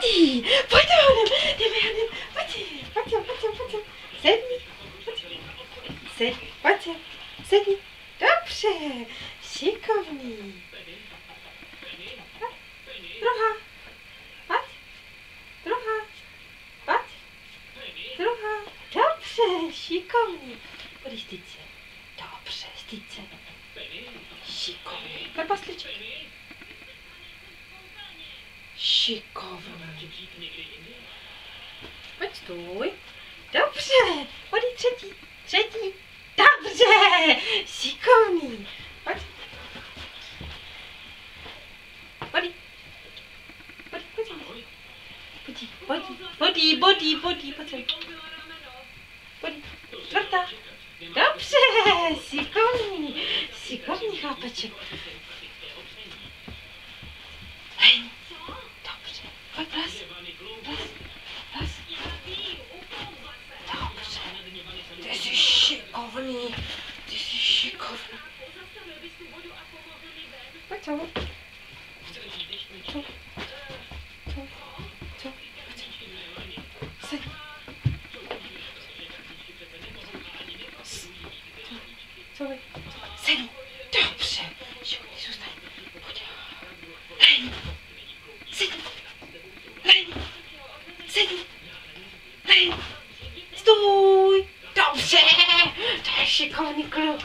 Pojď, pojď, jdeme, Johanem, pojď, pojď, pojď, pojď, sedni, pojď, sedni, pojď, sedni, dobře, šikovný. Druhá, pojď, druhá, pojď, druhá, dobře, šikovný. Pojď, styď se, dobře, styď se, šikovný, trpasliček. Šikovný. Pojď stůj. Dobře. Pojď třetí. Třetí. Dobře. Šikovný. Pojď. Pojď. Pojď, pojď. Pojď, pojď, pojď, pojď, pojď, pojď. Pojď. Čtvrtá. Dobře, šikovný, šikovný chlapeček. Šikovný, ty jsi šikovný. Pojď co? Co? Co? Co? Pojď. Sedni. Co vy? Sedni. Dobře. Šikovný, zůstaň. Pojď. Hej. Sedni. Hej. Sedni. Hej. Stůj. Dobře. To je šikovný kluk.